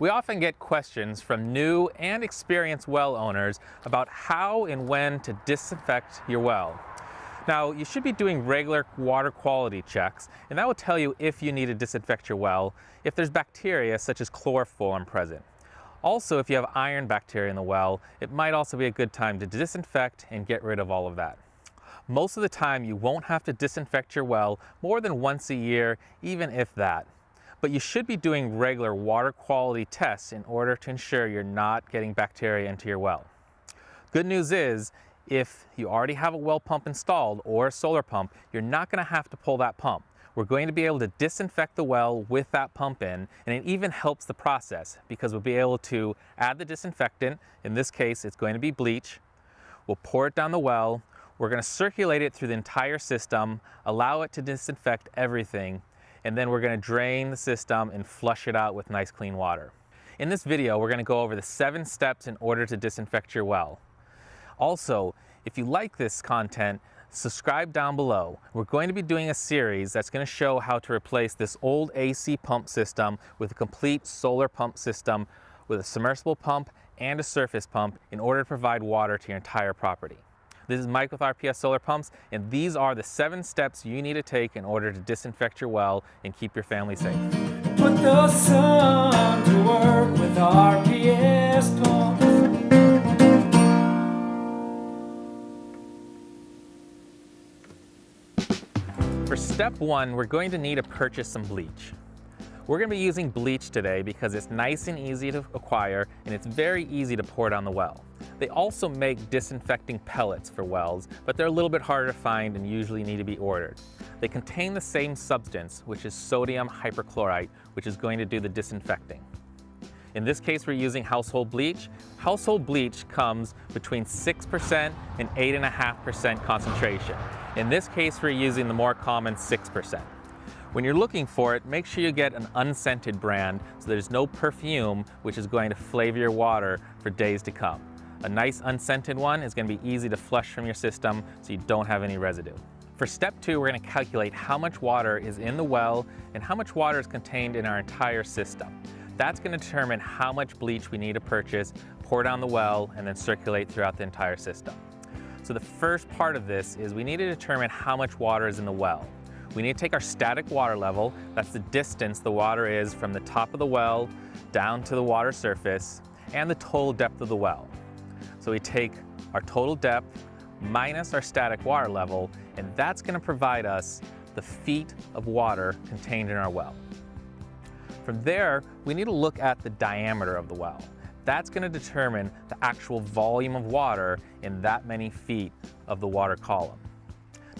We often get questions from new and experienced well owners about how and when to disinfect your well. Now, you should be doing regular water quality checks, and that will tell you if you need to disinfect your well, if there's bacteria such as coliform present. Also, if you have iron bacteria in the well, it might also be a good time to disinfect and get rid of all of that. Most of the time, you won't have to disinfect your well more than once a year, even if that. But you should be doing regular water quality tests in order to ensure you're not getting bacteria into your well. Good news is, if you already have a well pump installed or a solar pump, you're not going to have to pull that pump. We're going to be able to disinfect the well with that pump in, and it even helps the process because we'll be able to add the disinfectant. In this case, it's going to be bleach. We'll pour it down the well. We're going to circulate it through the entire system, allow it to disinfect everything, and then we're going to drain the system and flush it out with nice clean water. In this video, we're going to go over the seven steps in order to disinfect your well. Also, if you like this content, subscribe down below. We're going to be doing a series that's going to show how to replace this old AC pump system with a complete solar pump system with a submersible pump and a surface pump in order to provide water to your entire property. This is Mike with RPS Solar Pumps, and these are the seven steps you need to take in order to disinfect your well and keep your family safe. Put the sun to work with RPS Pumps. For step one, we're going to need to purchase some bleach. We're going to be using bleach today because it's nice and easy to acquire and it's very easy to pour down the well. They also make disinfecting pellets for wells, but they're a little bit harder to find and usually need to be ordered. They contain the same substance, which is sodium hypochlorite, which is going to do the disinfecting. In this case, we're using household bleach. Household bleach comes between 6% and 8.5% concentration. In this case, we're using the more common 6%. When you're looking for it, make sure you get an unscented brand so there's no perfume which is going to flavor your water for days to come. A nice unscented one is going to be easy to flush from your system so you don't have any residue. For step two, we're going to calculate how much water is in the well and how much water is contained in our entire system. That's going to determine how much bleach we need to purchase, pour down the well, and then circulate throughout the entire system. So the first part of this is we need to determine how much water is in the well. We need to take our static water level, that's the distance the water is from the top of the well down to the water surface, and the total depth of the well. So we take our total depth minus our static water level, and that's gonna provide us the feet of water contained in our well. From there, we need to look at the diameter of the well. That's gonna determine the actual volume of water in that many feet of the water column.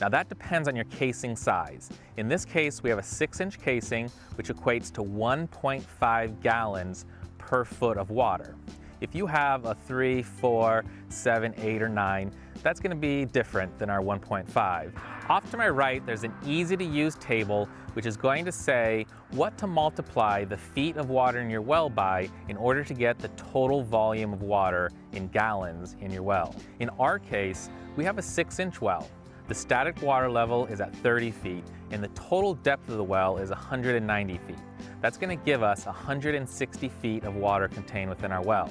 Now that depends on your casing size. In this case, we have a six inch casing, which equates to 1.5 gallons per foot of water. If you have a three, four, seven, eight, or nine, that's gonna be different than our 1.5. Off to my right, there's an easy to use table which is going to say what to multiply the feet of water in your well by in order to get the total volume of water in gallons in your well. In our case, we have a six inch well. The static water level is at 30 feet and the total depth of the well is 190 feet. That's gonna give us 160 feet of water contained within our well.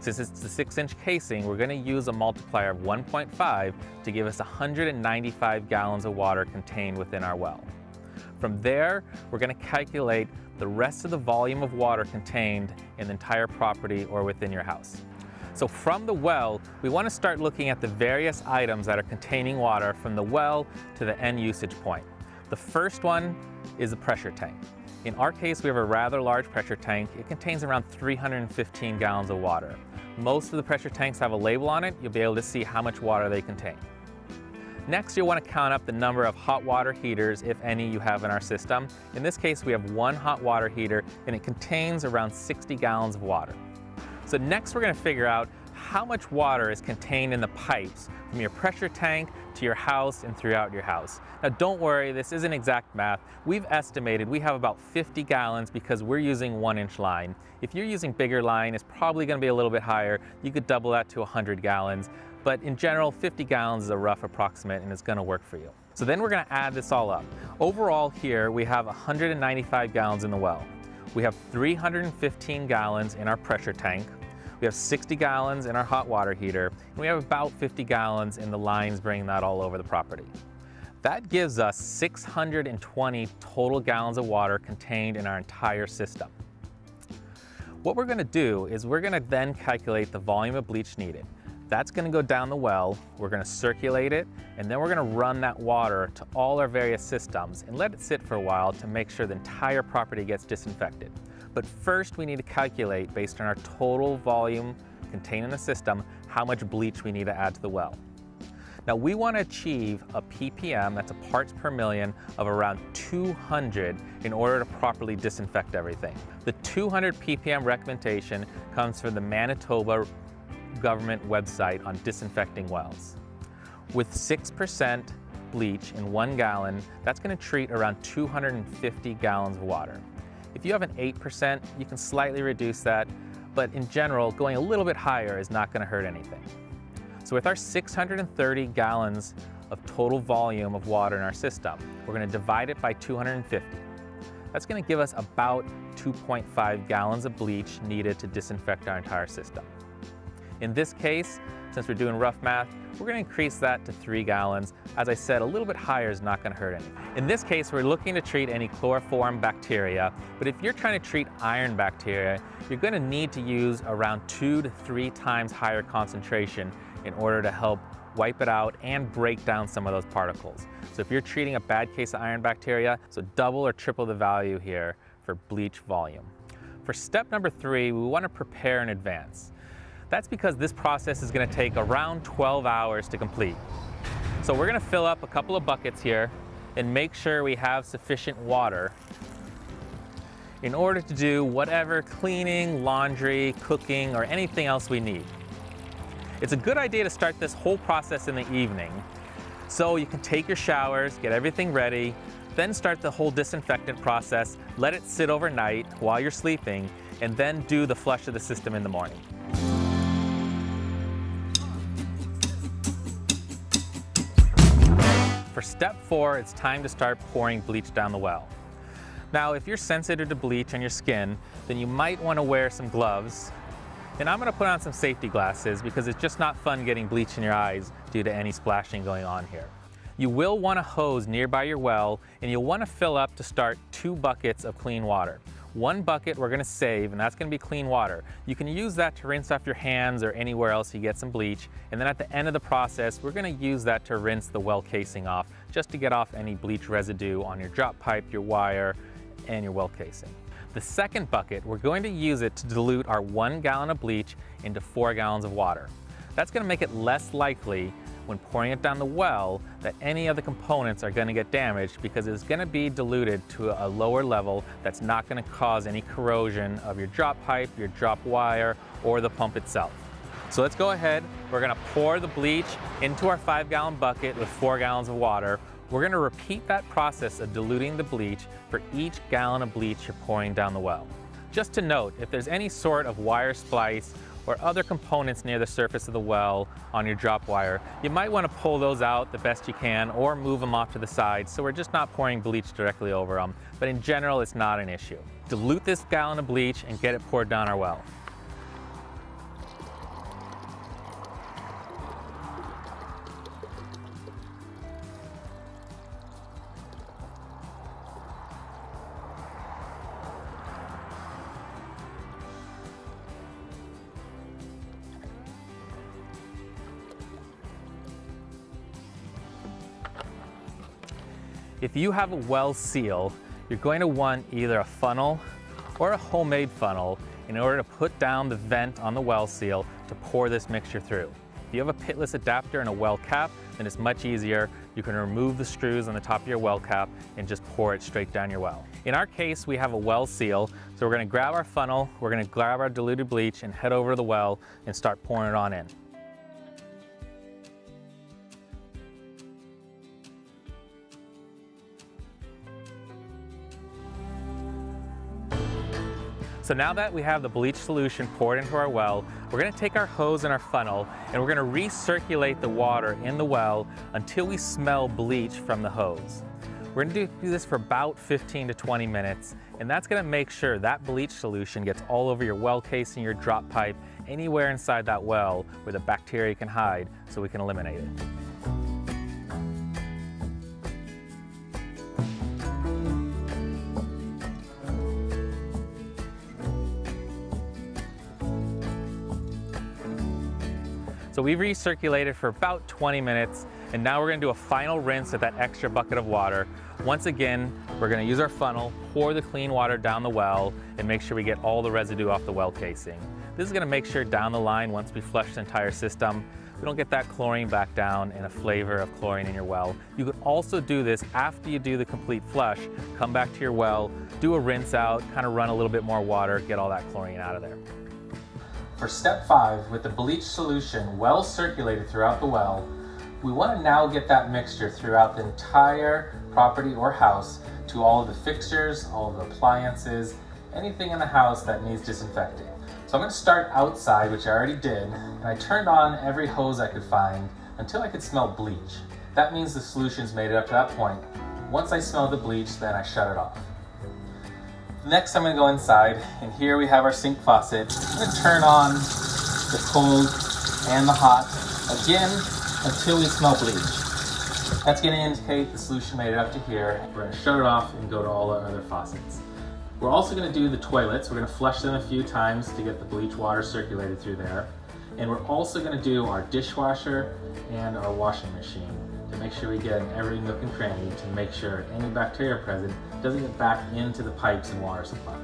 Since it's a six inch casing, we're gonna use a multiplier of 1.5 to give us 195 gallons of water contained within our well. From there, we're gonna calculate the rest of the volume of water contained in the entire property or within your house. So from the well, we wanna start looking at the various items that are containing water from the well to the end usage point. The first one is a pressure tank. In our case, we have a rather large pressure tank. It contains around 315 gallons of water. Most of the pressure tanks have a label on it. You'll be able to see how much water they contain. Next, you'll want to count up the number of hot water heaters, if any, you have in our system. In this case, we have one hot water heater and it contains around 60 gallons of water. So next we're going to figure out how much water is contained in the pipes from your pressure tank to your house and throughout your house. Now don't worry, this isn't exact math. We've estimated we have about 50 gallons because we're using one inch line. If you're using bigger line, it's probably gonna be a little bit higher. You could double that to 100 gallons. But in general, 50 gallons is a rough approximate and it's gonna work for you. So then we're gonna add this all up. Overall here, we have 195 gallons in the well. We have 315 gallons in our pressure tank. We have 60 gallons in our hot water heater, and we have about 50 gallons in the lines bringing that all over the property. That gives us 620 total gallons of water contained in our entire system. What we're gonna do is we're gonna then calculate the volume of bleach needed. That's gonna go down the well, we're gonna circulate it, and then we're gonna run that water to all our various systems and let it sit for a while to make sure the entire property gets disinfected. But first we need to calculate, based on our total volume contained in the system, how much bleach we need to add to the well. Now we want to achieve a ppm, that's a parts per million, of around 200 in order to properly disinfect everything. The 200 ppm recommendation comes from the Manitoba government website on disinfecting wells. With 6% bleach in one gallon, that's gonna treat around 250 gallons of water. If you have an 8%, you can slightly reduce that, but in general, going a little bit higher is not gonna hurt anything. So with our 630 gallons of total volume of water in our system, we're gonna divide it by 250. That's gonna give us about 2.5 gallons of bleach needed to disinfect our entire system. In this case, since we're doing rough math, we're gonna increase that to three gallons. As I said, a little bit higher is not gonna hurt anything. In this case, we're looking to treat any coliform bacteria, but if you're trying to treat iron bacteria, you're gonna need to use around two to three times higher concentration in order to help wipe it out and break down some of those particles. So if you're treating a bad case of iron bacteria, so double or triple the value here for bleach volume. For step number three, we wanna prepare in advance. That's because this process is gonna take around 12 hours to complete. So we're gonna fill up a couple of buckets here and make sure we have sufficient water in order to do whatever cleaning, laundry, cooking, or anything else we need. It's a good idea to start this whole process in the evening so you can take your showers, get everything ready, then start the whole disinfectant process, let it sit overnight while you're sleeping, and then do the flush of the system in the morning. For step four, it's time to start pouring bleach down the well. Now, if you're sensitive to bleach on your skin, then you might want to wear some gloves. And I'm going to put on some safety glasses because it's just not fun getting bleach in your eyes due to any splashing going on here. You will want a hose nearby your well and you'll want to fill up to start two buckets of clean water. One bucket we're gonna save, and that's gonna be clean water. You can use that to rinse off your hands or anywhere else you get some bleach. And then at the end of the process, we're gonna use that to rinse the well casing off, just to get off any bleach residue on your drop pipe, your wire, and your well casing. The second bucket, we're going to use it to dilute our one gallon of bleach into four gallons of water. That's gonna make it less likely when pouring it down the well that any of the components are going to get damaged because it's going to be diluted to a lower level that's not going to cause any corrosion of your drop pipe, your drop wire, or the pump itself. So let's go ahead. We're going to pour the bleach into our five gallon bucket with four gallons of water. We're going to repeat that process of diluting the bleach for each gallon of bleach you're pouring down the well. Just to note, if there's any sort of wire splice or other components near the surface of the well on your drop wire, you might want to pull those out the best you can or move them off to the side so we're just not pouring bleach directly over them. But in general, it's not an issue. Dilute this gallon of bleach and get it poured down our well. If you have a well seal, you're going to want either a funnel or a homemade funnel in order to put down the vent on the well seal to pour this mixture through. If you have a pitless adapter and a well cap, then it's much easier. You can remove the screws on the top of your well cap and just pour it straight down your well. In our case, we have a well seal, so we're gonna grab our funnel, we're gonna grab our diluted bleach and head over to the well and start pouring it on in. So now that we have the bleach solution poured into our well, we're gonna take our hose and our funnel and we're gonna recirculate the water in the well until we smell bleach from the hose. We're gonna do this for about 15 to 20 minutes and that's gonna make sure that bleach solution gets all over your well casing, your drop pipe, anywhere inside that well where the bacteria can hide so we can eliminate it. So we've recirculated for about 20 minutes and now we're gonna do a final rinse of that extra bucket of water. Once again, we're gonna use our funnel, pour the clean water down the well and make sure we get all the residue off the well casing. This is gonna make sure down the line, once we flush the entire system, we don't get that chlorine back down and a flavor of chlorine in your well. You could also do this after you do the complete flush, come back to your well, do a rinse out, kind of run a little bit more water, get all that chlorine out of there. For step five, with the bleach solution well circulated throughout the well, we want to now get that mixture throughout the entire property or house to all of the fixtures, all of the appliances, anything in the house that needs disinfecting. So I'm going to start outside, which I already did, and I turned on every hose I could find until I could smell bleach. That means the solution's made it up to that point. Once I smell the bleach, then I shut it off. Next, I'm gonna go inside, and here we have our sink faucet. I'm gonna turn on the cold and the hot, again, until we smell bleach. That's gonna indicate the solution made it up to here. We're gonna shut it off and go to all our other faucets. We're also gonna do the toilets. We're gonna flush them a few times to get the bleach water circulated through there. And we're also gonna do our dishwasher and our washing machine to make sure we get in every nook and cranny to make sure any bacteria present doesn't get back into the pipes and water supply.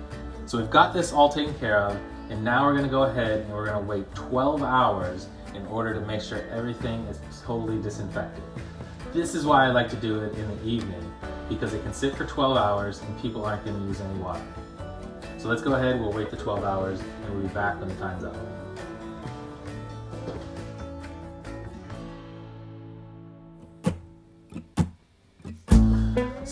So we've got this all taken care of, and now we're gonna go ahead and we're gonna wait 12 hours in order to make sure everything is totally disinfected. This is why I like to do it in the evening, because it can sit for 12 hours and people aren't gonna use any water. So let's go ahead, we'll wait the 12 hours, and we'll be back when the time's up.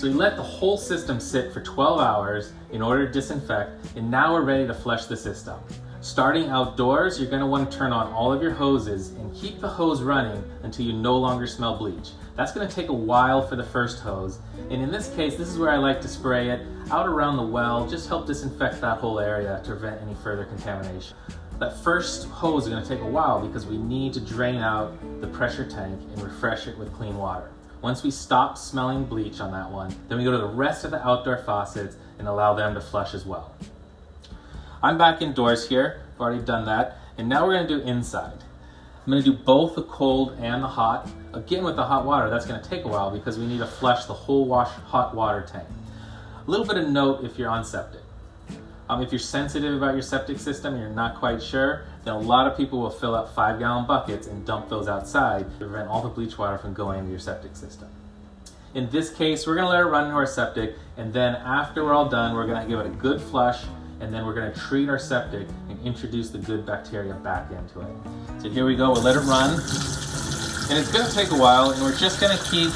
So we let the whole system sit for 12 hours in order to disinfect, and now we're ready to flush the system. Starting outdoors, you're gonna to want to turn on all of your hoses and keep the hose running until you no longer smell bleach. That's gonna take a while for the first hose, and in this case, this is where I like to spray it out around the well, just help disinfect that whole area to prevent any further contamination. That first hose is gonna take a while because we need to drain out the pressure tank and refresh it with clean water. Once we stop smelling bleach on that one, then we go to the rest of the outdoor faucets and allow them to flush as well. I'm back indoors here, I've already done that, and now we're gonna do inside. I'm gonna do both the cold and the hot. Again with the hot water, that's gonna take a while because we need to flush the whole wash hot water tank. A little bit of note if you're on septic. Um, if you're sensitive about your septic system and you're not quite sure, then a lot of people will fill up five gallon buckets and dump those outside to prevent all the bleach water from going into your septic system. In this case, we're gonna let it run into our septic, and then after we're all done, we're gonna give it a good flush, and then we're gonna treat our septic and introduce the good bacteria back into it. So here we go, we'll let it run. And it's gonna take a while, and we're just gonna keep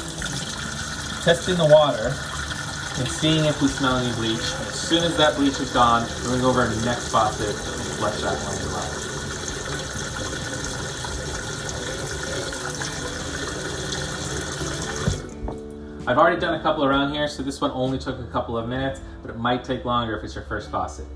testing the water and seeing if we smell any bleach. And as soon as that bleach is gone, we're to go over to the next faucet and flush that one as well. I've already done a couple around here, so this one only took a couple of minutes, but it might take longer if it's your first faucet.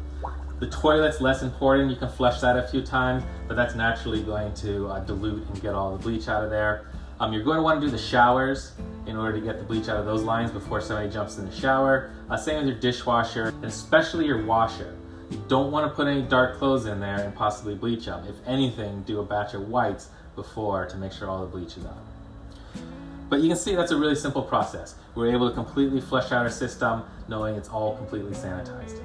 The toilet's less important, you can flush that a few times, but that's naturally going to uh, dilute and get all the bleach out of there. Um, you're going to want to do the showers in order to get the bleach out of those lines before somebody jumps in the shower. Uh, same with your dishwasher, and especially your washer. You don't want to put any dark clothes in there and possibly bleach them. If anything, do a batch of whites before to make sure all the bleach is out. But you can see that's a really simple process. We're able to completely flush out our system knowing it's all completely sanitized.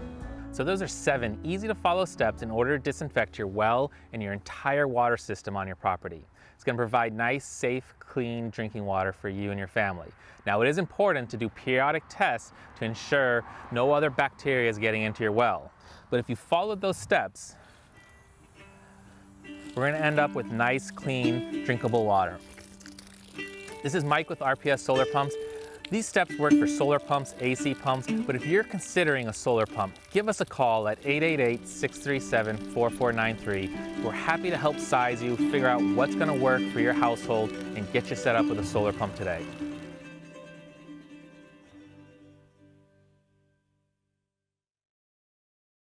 So those are seven easy to follow steps in order to disinfect your well and your entire water system on your property. It's going to provide nice, safe, clean drinking water for you and your family. Now it is important to do periodic tests to ensure no other bacteria is getting into your well. But if you followed those steps, we're going to end up with nice, clean, drinkable water. This is Mike with RPS Solar Pumps. These steps work for solar pumps, AC pumps, but if you're considering a solar pump, give us a call at 888-637-4493. We're happy to help size you, figure out what's gonna work for your household, and get you set up with a solar pump today.